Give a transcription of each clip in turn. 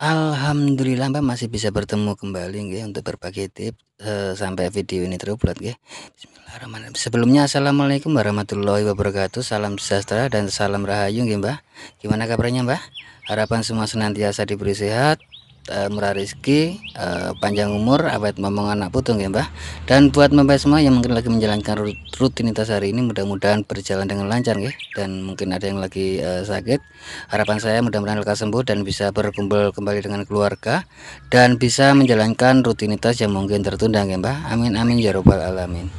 Alhamdulillah Mbak masih bisa bertemu kembali nggih untuk berbagi tips eh, sampai video ini terupload nggih. Bismillahirrahmanirrahim. Sebelumnya Assalamualaikum warahmatullahi wabarakatuh. Salam sejahtera dan salam rahayu nggih Mbak. Gimana kabarnya Mbak? Harapan semua senantiasa diberi sehat, uh, murah rezeki uh, panjang umur awet ngomong anak putung ya mbah. Dan buat mbak semua yang mungkin lagi menjalankan rutinitas hari ini mudah-mudahan berjalan dengan lancar ya. Dan mungkin ada yang lagi uh, sakit harapan saya mudah-mudahan lekas sembuh dan bisa berkumpul kembali dengan keluarga dan bisa menjalankan rutinitas yang mungkin tertunda ya mbah. Amin amin ya robbal alamin.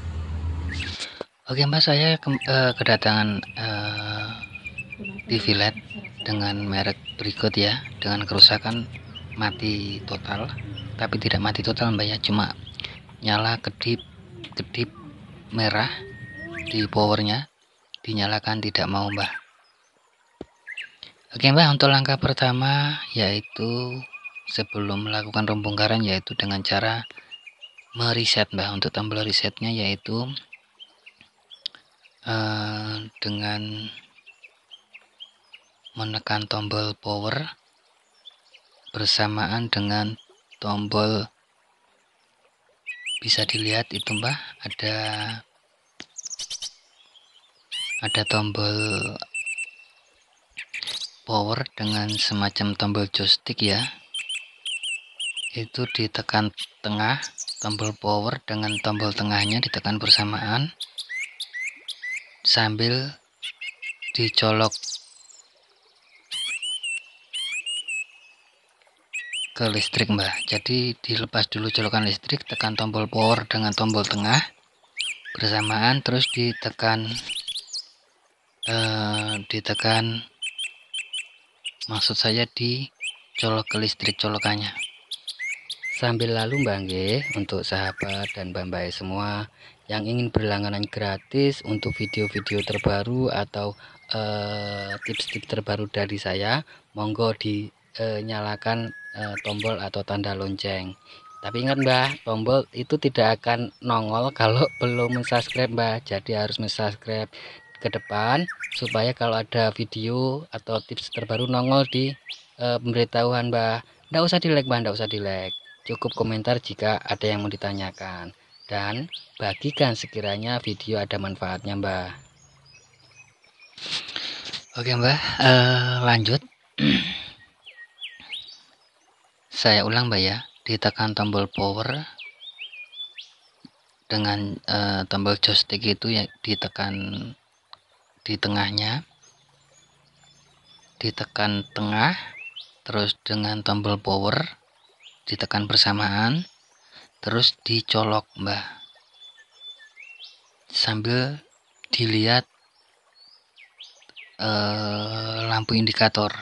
Oke mbak saya ke, uh, kedatangan uh, TV LED dengan merek berikut ya dengan kerusakan mati total tapi tidak mati total mbak ya. Cuma nyala kedip kedip merah di powernya dinyalakan tidak mau mbak. Oke mbak untuk langkah pertama yaitu sebelum melakukan pembongkaran yaitu dengan cara mereset mbak untuk tombol resetnya yaitu uh, dengan menekan tombol power bersamaan dengan tombol. Bisa dilihat itu mbah ada ada tombol power dengan semacam tombol joystick ya. Itu ditekan tengah tombol power dengan tombol tengahnya ditekan bersamaan. Sambil dicolok ke listrik mbak. Jadi dilepas dulu colokan listrik tekan tombol power dengan tombol tengah bersamaan terus ditekan eh, ditekan maksud saya di colok ke listrik colokannya. Sambil lalu mbak G untuk sahabat dan mbak mbak semua yang ingin berlangganan gratis untuk video-video terbaru atau eh, tips-tips uh, terbaru dari saya monggo dinyalakan uh, uh, tombol atau tanda lonceng. Tapi ingat mbah tombol itu tidak akan nongol kalau belum subscribe mbah. Jadi harus subscribe ke depan supaya kalau ada video atau tips terbaru nongol di uh, pemberitahuan mbah. Tidak usah di like mbah tidak usah di like cukup komentar jika ada yang mau ditanyakan. Dan bagikan sekiranya video ada manfaatnya mbah. Oke mbah. Uh, lanjut saya ulang mbak ya. Ditekan tombol power dengan uh, tombol joystick itu ya ditekan di tengahnya. Ditekan tengah terus dengan tombol power ditekan bersamaan terus dicolok mbak. Sambil dilihat uh, lampu indikator.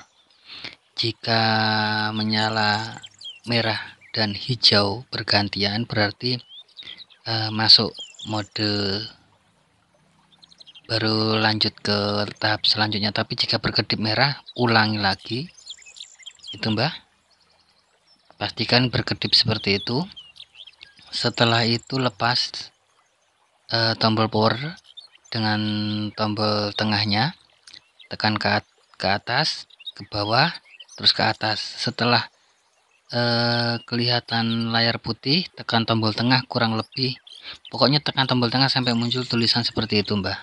Jika menyala merah dan hijau bergantian berarti uh, masuk mode baru lanjut ke tahap selanjutnya. Tapi jika berkedip merah ulangi lagi. Itu mbah. Pastikan berkedip seperti itu. Setelah itu lepas uh, tombol power dengan tombol tengahnya. Tekan ke, ke atas ke bawah terus ke atas. Setelah eh, kelihatan layar putih tekan tombol tengah kurang lebih. Pokoknya tekan tombol tengah sampai muncul tulisan seperti itu mbah.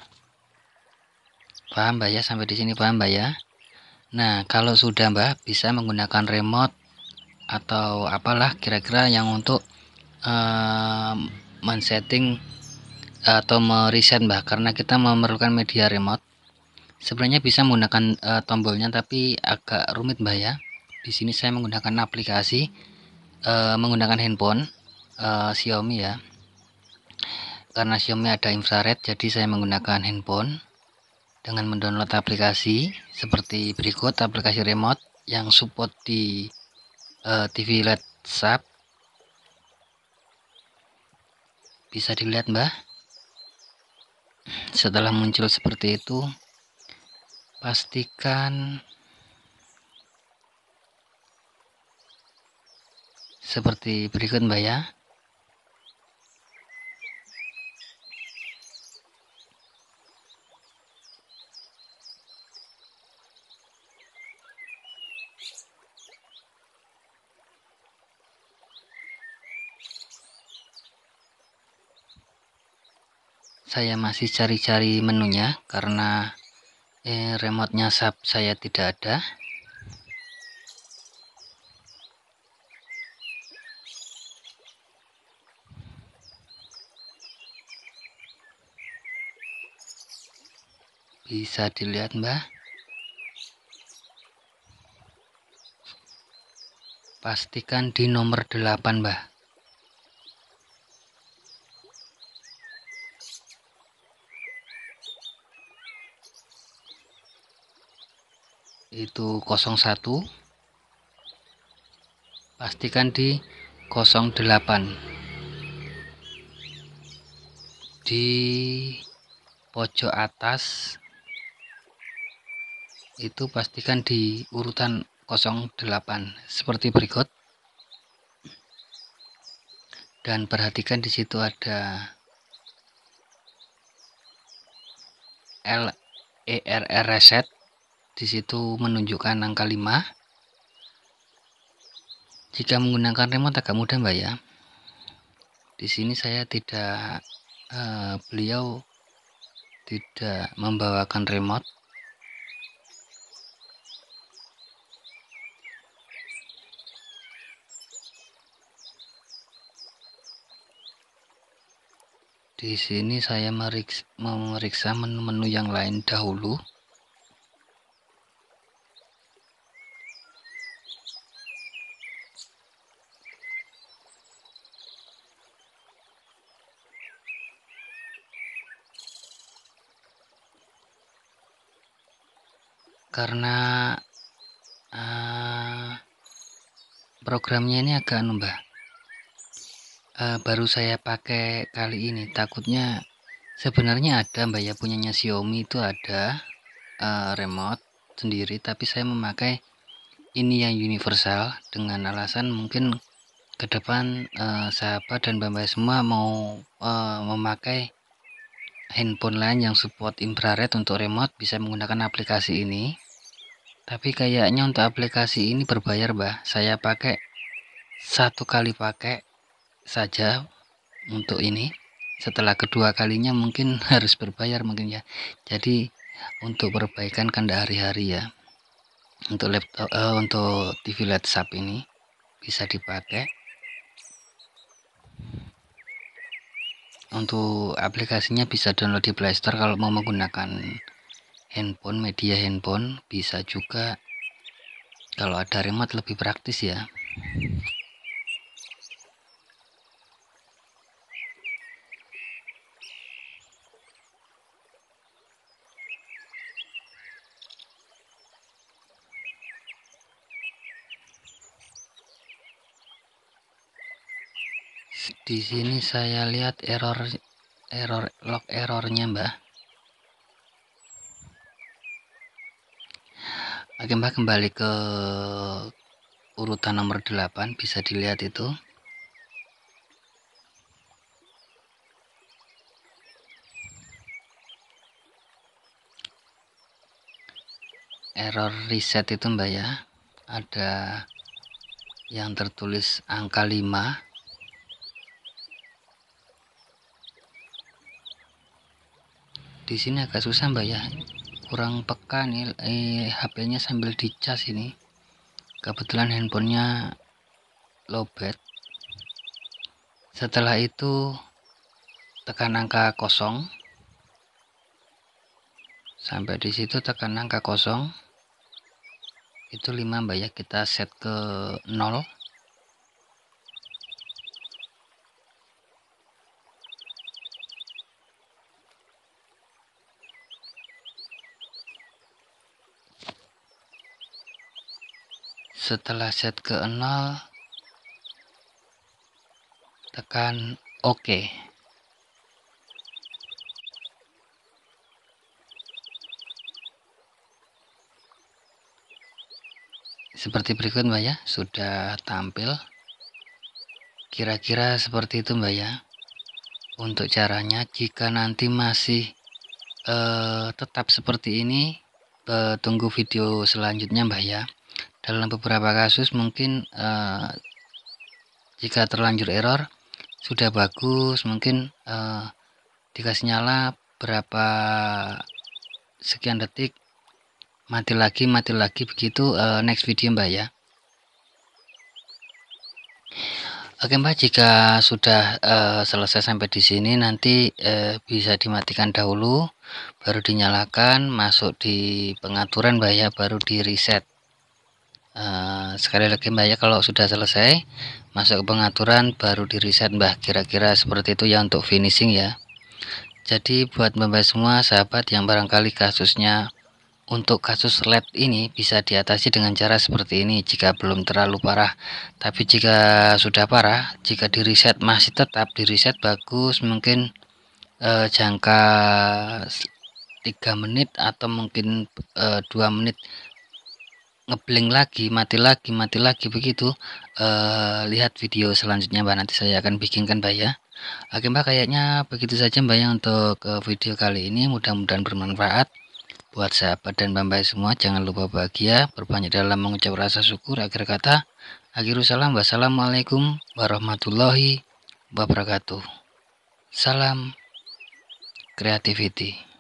Paham mbak ya? Sampai di sini paham mbak ya? Nah kalau sudah mbah bisa menggunakan remote atau apalah kira-kira yang untuk uh, men-setting atau mereset mbah. Karena kita memerlukan media remote. Sebenarnya bisa menggunakan uh, tombolnya tapi agak rumit mbak ya di sini saya menggunakan aplikasi uh, menggunakan handphone uh, Xiaomi ya. Karena Xiaomi ada infrared jadi saya menggunakan handphone dengan mendownload aplikasi seperti berikut aplikasi remote yang support di uh, TV LED SAP bisa dilihat mbah setelah muncul seperti itu pastikan seperti berikut mbak ya. Saya masih cari-cari menunya karena eh, remote-nya saya tidak ada. Bisa dilihat mbak pastikan di nomor 8 mbak itu 01 pastikan di 08 di pojok atas itu pastikan di urutan 08 seperti berikut. Dan perhatikan di situ ada L E R R reset. Di situ menunjukkan angka 5 jika menggunakan remote agak mudah mbak ya. Di sini saya tidak uh, beliau tidak membawakan remote Di sini saya memeriksa menu-menu yang lain dahulu. Karena uh, programnya ini agak nambah uh, baru saya pakai kali ini. Takutnya sebenarnya ada mbak ya punyanya Xiaomi itu ada uh, remote sendiri tapi saya memakai ini yang universal dengan alasan mungkin ke depan uh, sahabat dan mbak, semua mau uh, memakai handphone lain yang support infrared untuk remote bisa menggunakan aplikasi ini. Tapi kayaknya untuk aplikasi ini berbayar mbak. Saya pakai satu kali pakai saja untuk ini. Setelah kedua kalinya mungkin harus berbayar mungkin ya. Jadi untuk perbaikan kanda hari-hari ya untuk laptop uh, untuk TV SAP ini bisa dipakai. Untuk aplikasinya bisa download di Playstore kalau mau menggunakan handphone media handphone bisa juga kalau ada remote lebih praktis ya di sini saya lihat error error log errornya mbak. Oke mbak kembali ke urutan nomor 8 bisa dilihat itu. Error reset itu mbak ya. Ada yang tertulis angka 5 di sini agak susah mbak ya. Kurang peka nih eh, HP-nya sambil dicas ini. Kebetulan handphonenya lowbat. Setelah itu tekan angka kosong. Sampai di situ tekan angka kosong. Itu 5 mbak ya. Kita set ke 0 setelah set ke 0 tekan OK. Seperti berikut mbak ya. Sudah tampil. Kira-kira seperti itu mbak ya. Untuk caranya jika nanti masih eh, tetap seperti ini eh, tunggu video selanjutnya mbak ya dalam beberapa kasus mungkin uh, jika terlanjur error sudah bagus mungkin uh, dikasih nyala berapa sekian detik mati lagi mati lagi begitu uh, next video mbak ya Oke Mbak, jika sudah uh, selesai sampai di sini nanti uh, bisa dimatikan dahulu, baru dinyalakan, masuk di pengaturan Mbak ya, baru di reset. Uh, sekali lagi Mbak ya, kalau sudah selesai, masuk ke pengaturan, baru di reset Mbak. Kira-kira seperti itu ya untuk finishing ya. Jadi buat Mbak semua sahabat yang barangkali kasusnya untuk kasus LED ini bisa diatasi dengan cara seperti ini jika belum terlalu parah. Tapi jika sudah parah, jika di reset masih tetap di reset bagus, mungkin eh, jangka 3 menit atau mungkin eh, 2 menit ngeblank lagi, mati lagi, mati lagi begitu. Eh, lihat video selanjutnya Mbak nanti saya akan bikinkan Mbak ya. Oke Mbak kayaknya begitu saja Mbak ya untuk eh, video kali ini mudah-mudahan bermanfaat. Buat sahabat dan bambai semua, jangan lupa bahagia, berbanyak dalam mengucap rasa syukur. Akhir kata, akhirul salam, wassalamualaikum warahmatullahi wabarakatuh. Salam creativity.